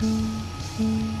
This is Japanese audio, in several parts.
Mm-hmm.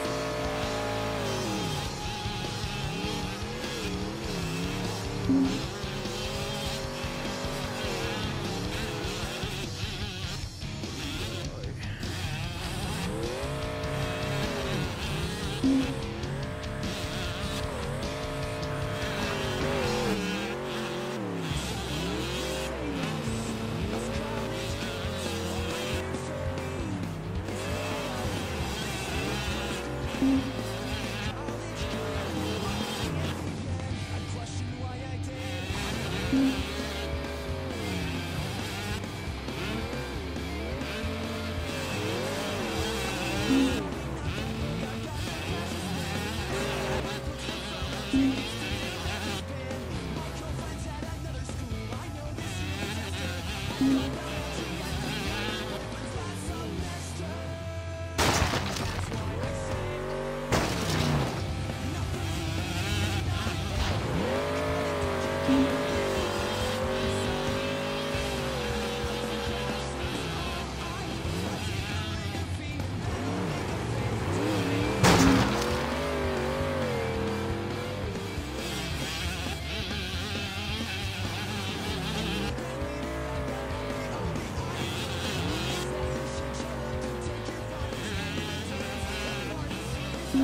Mm-hmm.